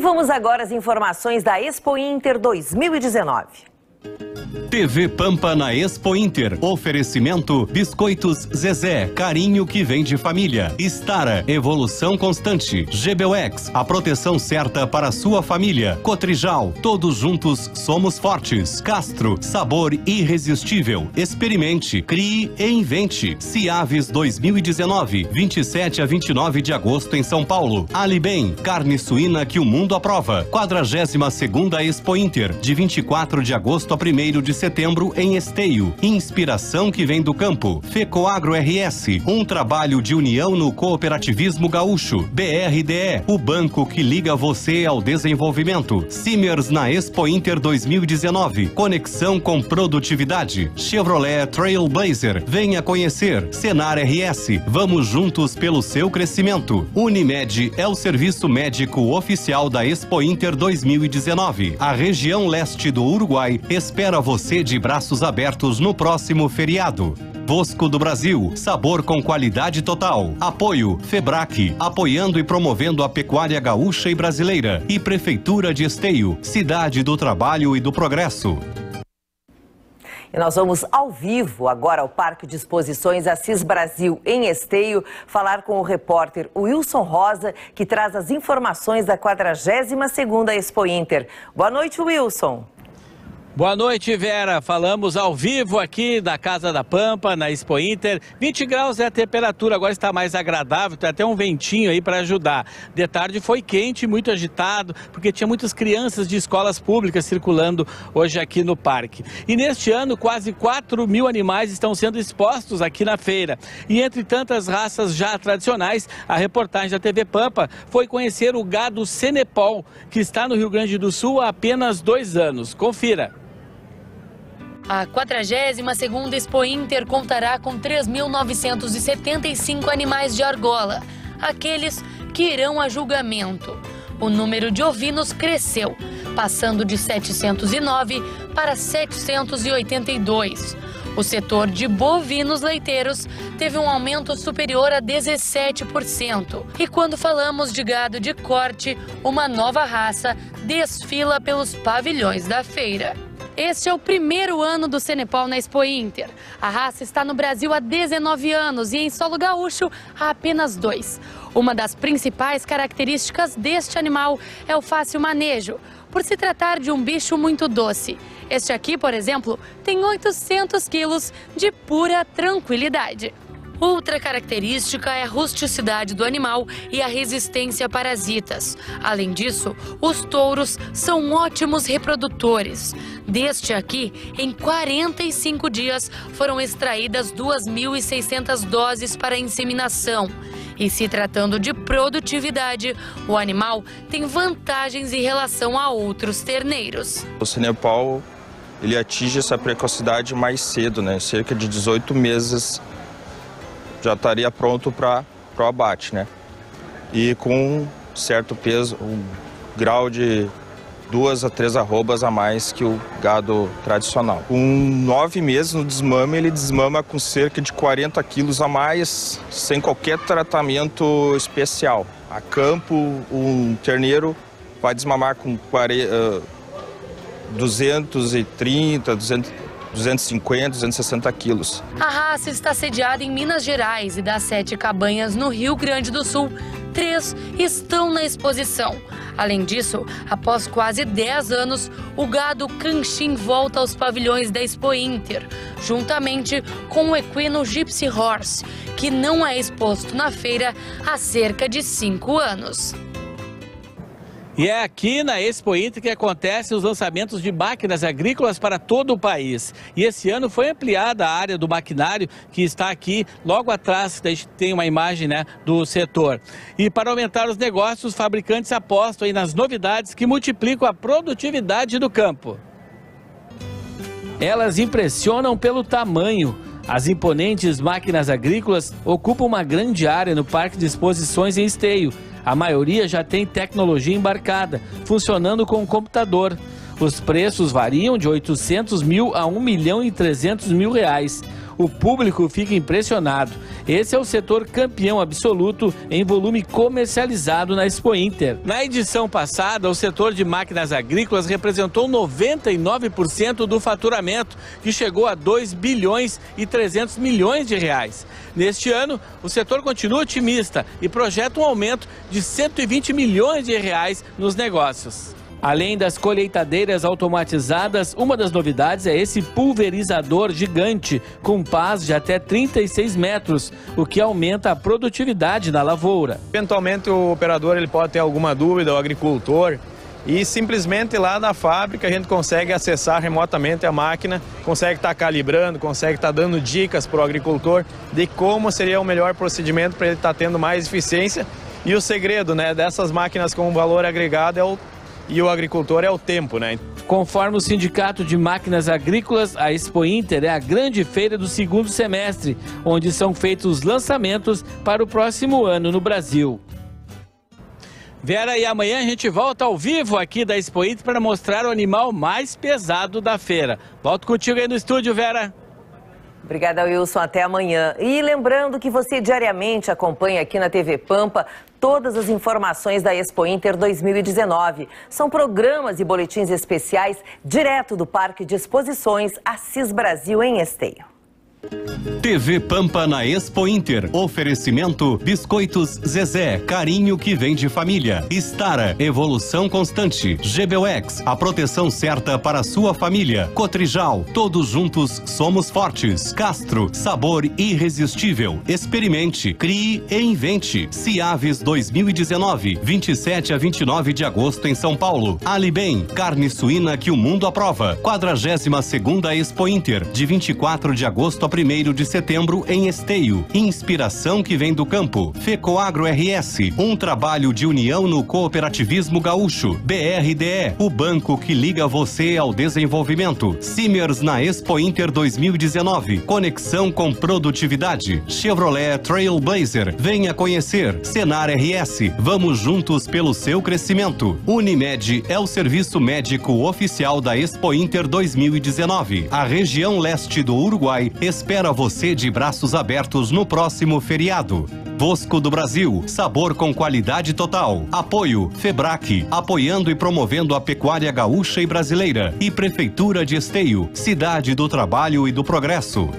vamos agora às informações da Expo Inter 2019. TV Pampa na Expo Inter. Oferecimento Biscoitos Zezé. Carinho que vem de família. Estara. Evolução constante. GBUX. A proteção certa para sua família. Cotrijal. Todos juntos somos fortes. Castro. Sabor irresistível. Experimente. Crie e invente. Ciaves 2019. 27 a 29 de agosto em São Paulo. Alibem. Carne suína que o mundo aprova. 42 segunda Expo Inter. De 24 de agosto a 1 de setembro em Esteio. Inspiração que vem do campo. Fecoagro RS, um trabalho de união no cooperativismo gaúcho. BRDE, o banco que liga você ao desenvolvimento. Simers na Expo Inter 2019. Conexão com produtividade. Chevrolet Trailblazer. Venha conhecer. Senar RS. Vamos juntos pelo seu crescimento. Unimed é o serviço médico oficial da Expo Inter 2019. A região leste do Uruguai espera você de braços abertos no próximo feriado. Bosco do Brasil, sabor com qualidade total. Apoio Febrac, apoiando e promovendo a pecuária gaúcha e brasileira. E Prefeitura de Esteio, cidade do trabalho e do progresso. E nós vamos ao vivo agora ao Parque de Exposições Assis Brasil, em Esteio, falar com o repórter Wilson Rosa, que traz as informações da 42ª Expo Inter. Boa noite, Wilson. Boa noite, Vera. Falamos ao vivo aqui da Casa da Pampa, na Expo Inter. 20 graus é a temperatura, agora está mais agradável, tem até um ventinho aí para ajudar. De tarde foi quente, muito agitado, porque tinha muitas crianças de escolas públicas circulando hoje aqui no parque. E neste ano, quase 4 mil animais estão sendo expostos aqui na feira. E entre tantas raças já tradicionais, a reportagem da TV Pampa foi conhecer o gado Senepol, que está no Rio Grande do Sul há apenas dois anos. Confira. A 42ª Expo Inter contará com 3.975 animais de argola, aqueles que irão a julgamento. O número de ovinos cresceu, passando de 709 para 782. O setor de bovinos leiteiros teve um aumento superior a 17%. E quando falamos de gado de corte, uma nova raça desfila pelos pavilhões da feira. Este é o primeiro ano do Cenepal na Expo Inter. A raça está no Brasil há 19 anos e em solo gaúcho há apenas dois. Uma das principais características deste animal é o fácil manejo, por se tratar de um bicho muito doce. Este aqui, por exemplo, tem 800 quilos de pura tranquilidade. Outra característica é a rusticidade do animal e a resistência a parasitas. Além disso, os touros são ótimos reprodutores. Deste aqui, em 45 dias, foram extraídas 2.600 doses para inseminação. E se tratando de produtividade, o animal tem vantagens em relação a outros terneiros. O Cenepal ele atinge essa precocidade mais cedo, né? cerca de 18 meses já estaria pronto para o abate, né? E com certo peso, um grau de duas a três arrobas a mais que o gado tradicional. Com nove meses no desmame, ele desmama com cerca de 40 quilos a mais, sem qualquer tratamento especial. A campo, um terneiro vai desmamar com 40, uh, 230, 200, 250, 260 quilos. A raça está sediada em Minas Gerais e das sete cabanhas no Rio Grande do Sul, três estão na exposição. Além disso, após quase 10 anos, o gado Canchim volta aos pavilhões da Expo Inter, juntamente com o equino Gypsy Horse, que não é exposto na feira há cerca de 5 anos. E é aqui na Expo Inter que acontecem os lançamentos de máquinas agrícolas para todo o país. E esse ano foi ampliada a área do maquinário que está aqui logo atrás, a gente tem uma imagem né, do setor. E para aumentar os negócios, os fabricantes apostam aí nas novidades que multiplicam a produtividade do campo. Elas impressionam pelo tamanho. As imponentes máquinas agrícolas ocupam uma grande área no Parque de Exposições em Esteio a maioria já tem tecnologia embarcada, funcionando com computador. Os preços variam de 800 mil a 1 milhão e 300 mil reais. O público fica impressionado. Esse é o setor campeão absoluto em volume comercializado na Expo Inter. Na edição passada, o setor de máquinas agrícolas representou 99% do faturamento, que chegou a 2 bilhões e 300 milhões de reais. Neste ano, o setor continua otimista e projeta um aumento de 120 milhões de reais nos negócios. Além das colheitadeiras automatizadas, uma das novidades é esse pulverizador gigante com pás de até 36 metros, o que aumenta a produtividade na lavoura. Eventualmente o operador ele pode ter alguma dúvida, o agricultor, e simplesmente lá na fábrica a gente consegue acessar remotamente a máquina, consegue estar tá calibrando, consegue estar tá dando dicas para o agricultor de como seria o melhor procedimento para ele estar tá tendo mais eficiência. E o segredo né, dessas máquinas com valor agregado é o e o agricultor é o tempo, né? Conforme o Sindicato de Máquinas Agrícolas, a Expo Inter é a grande feira do segundo semestre, onde são feitos os lançamentos para o próximo ano no Brasil. Vera, e amanhã a gente volta ao vivo aqui da Expo Inter para mostrar o animal mais pesado da feira. Volto contigo aí no estúdio, Vera. Obrigada, Wilson. Até amanhã. E lembrando que você diariamente acompanha aqui na TV Pampa todas as informações da Expo Inter 2019. São programas e boletins especiais direto do Parque de Exposições Assis Brasil em Esteio. TV Pampa na Expo Inter. Oferecimento Biscoitos Zezé, carinho que vem de família. Estara, evolução constante. GBUX, a proteção certa para sua família. Cotrijal, todos juntos somos fortes. Castro, sabor irresistível. Experimente, crie e invente. Ciaves 2019, 27 a 29 de agosto em São Paulo. Ali Bem, carne suína que o mundo aprova. 42 segunda Expo Inter, de 24 de agosto a 1 de setembro em Esteio. Inspiração que vem do campo. Fecoagro RS, um trabalho de união no cooperativismo gaúcho. BRDE, o banco que liga você ao desenvolvimento. Simers na Expo Inter 2019. Conexão com produtividade. Chevrolet Trailblazer. Venha conhecer. Senar RS. Vamos juntos pelo seu crescimento. Unimed é o serviço médico oficial da Expo Inter 2019. A região leste do Uruguai espera você de braços abertos no próximo feriado. Bosco do Brasil, sabor com qualidade total. Apoio Febrac, apoiando e promovendo a pecuária gaúcha e brasileira. E Prefeitura de Esteio, cidade do trabalho e do progresso.